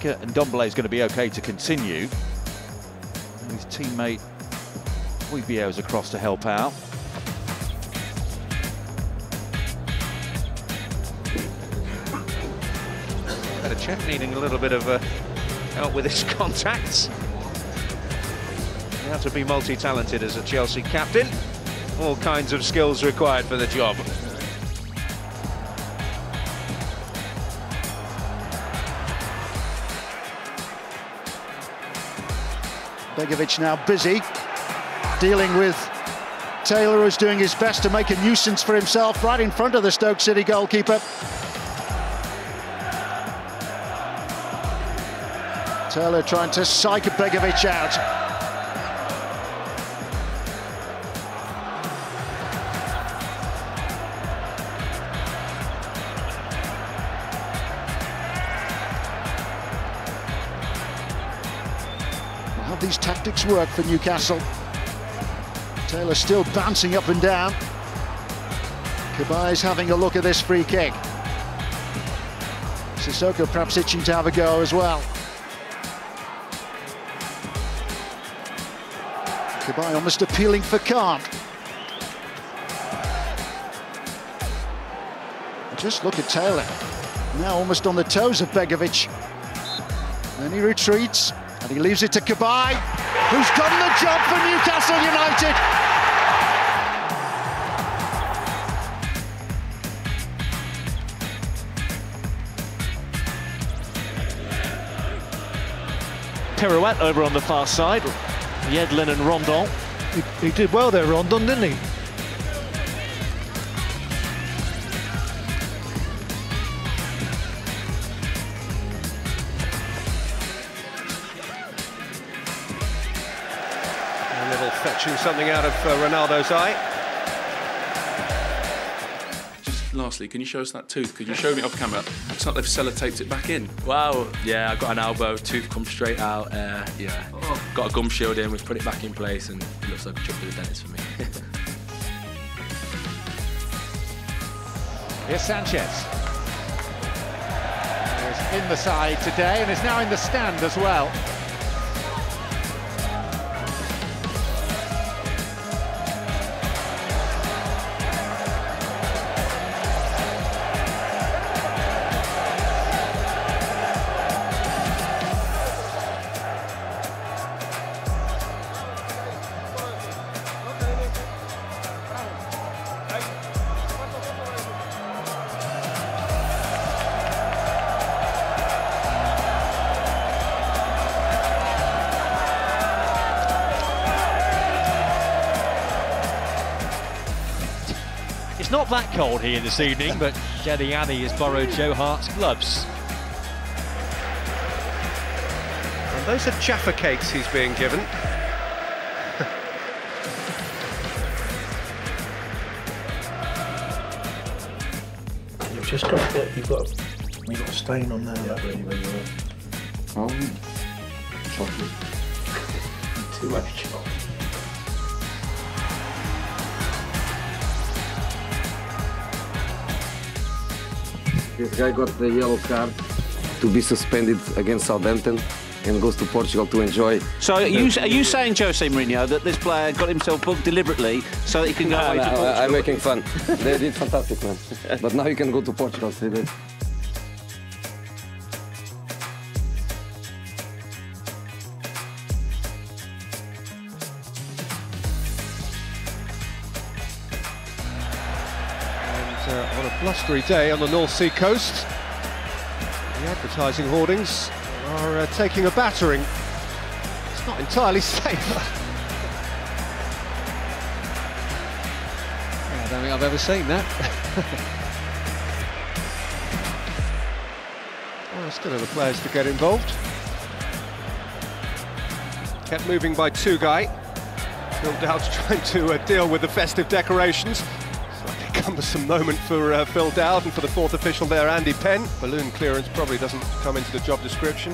think uh, Ndombele is going to be okay to continue. His teammate Højbjerg is across to help out. Better needing a little bit of uh, help with his contacts. You have to be multi-talented as a Chelsea captain. All kinds of skills required for the job. Begovic now busy, dealing with Taylor, who's doing his best to make a nuisance for himself right in front of the Stoke City goalkeeper. Taylor trying to psych Begovic out. These tactics work for Newcastle. Taylor still bouncing up and down. Cabaye's having a look at this free kick. Sissoko perhaps itching to have a go as well. Cabaye almost appealing for calm. Just look at Taylor. Now almost on the toes of Begovic. Then he retreats and he leaves it to Cabaye, who's done the job for Newcastle United. Pirouette over on the far side. Yedlin and Rondon. He, he did well there, Rondon, didn't he? A fetching something out of uh, Ronaldo's eye. Just lastly, can you show us that tooth? Could you show me off camera? It's like they've sellotaped it back in. Wow, yeah, I got an elbow, tooth come straight out. Uh, yeah, got a gum shield in, we've put it back in place, and it looks like a trip to the dentist for me. Here's Sanchez. He's in the side today and is now in the stand as well. It's not that cold here this evening, but Dele Alli has borrowed Joe Hart's gloves. And those are Jaffa cakes he's being given. You've just got it. You've got you've got a stain on there. Yeah, really, really well. Um, chocolate. Too much chocolate. This guy got the yellow card to be suspended against Southampton and goes to Portugal to enjoy. So are you, are you saying, Jose Mourinho, that this player got himself booked deliberately so that he can go No, away no, to Portugal? I'm making fun. they did fantastic, man. But now he can go to Portugal. See that? Uh, on a blustery day on the North Sea coast, the advertising hoardings are uh, taking a battering. It's not entirely safe. I don't think I've ever seen that. Well, still other players to get involved. Kept moving by two guy. Phil Dowd's trying to uh, deal with the festive decorations. Cumbersome moment for uh, Phil Dowd and for the fourth official there, Andy Penn. Balloon clearance probably doesn't come into the job description.